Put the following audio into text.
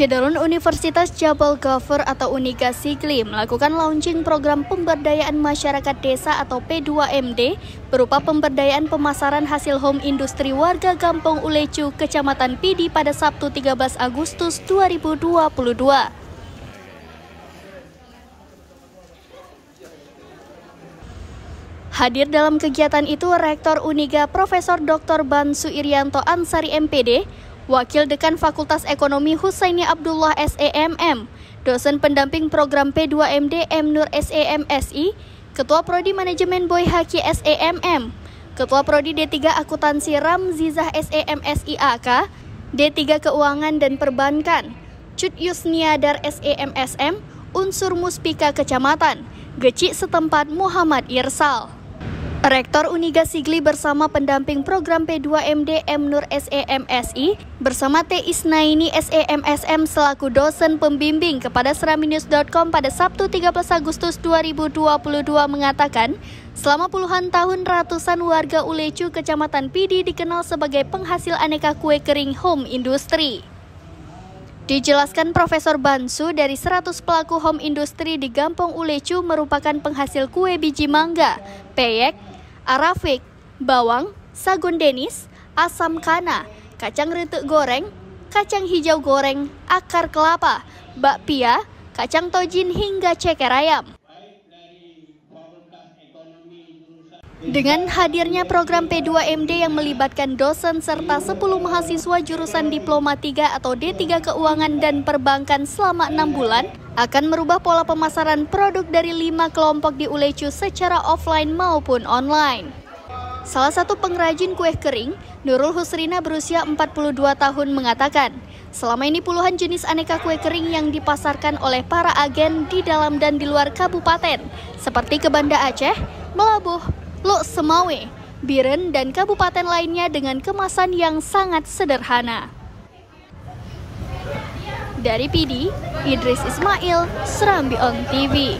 Syederun Universitas Jabal Ghaffar atau Unika Sigli melakukan launching program pemberdayaan masyarakat desa atau P2MD berupa pemberdayaan pemasaran hasil home industri warga Gampong Ulecu, Kecamatan Pidi pada Sabtu 13 Agustus 2022. Hadir dalam kegiatan itu Rektor Uniga Profesor Dr. Bansu Irianto Ansari MPD, Wakil Dekan Fakultas Ekonomi Husaini Abdullah SEMM, dosen pendamping program P2MD M Nur SEMSI, Ketua Prodi Manajemen Boy Haki SEMM, Ketua Prodi D3 Akuntansi Ramzizah SEMSIAK, D3 Keuangan dan Perbankan, Cut Yusniadar SEMSM, Unsur Muspika Kecamatan, Geci setempat Muhammad Irsal. Rektor Uniga Sigli bersama pendamping program P2MD M Nur SEMSI bersama T Isnaini SEMSM selaku dosen pembimbing kepada seraminius.com pada Sabtu 13 Agustus 2022 mengatakan selama puluhan tahun ratusan warga Ulecu Kecamatan Pidi dikenal sebagai penghasil aneka kue kering home industry. Dijelaskan Profesor Bansu dari 100 pelaku home industry di Gampong Ulecu merupakan penghasil kue biji mangga, peyek, arafik, bawang, sagun denis, asam kana, kacang retuk goreng, kacang hijau goreng, akar kelapa, bakpia, kacang tojin hingga ceker ayam. Dengan hadirnya program P2MD yang melibatkan dosen serta 10 mahasiswa jurusan Diploma 3 atau D3 Keuangan dan Perbankan selama 6 bulan, akan merubah pola pemasaran produk dari lima kelompok di Ulecu secara offline maupun online. Salah satu pengrajin kue kering, Nurul Husrina berusia 42 tahun mengatakan, selama ini puluhan jenis aneka kue kering yang dipasarkan oleh para agen di dalam dan di luar kabupaten, seperti ke Banda Aceh, Melabuh, Luk Semawe, Biren, dan kabupaten lainnya dengan kemasan yang sangat sederhana. Dari PD, Idris Ismail, Serambi On TV.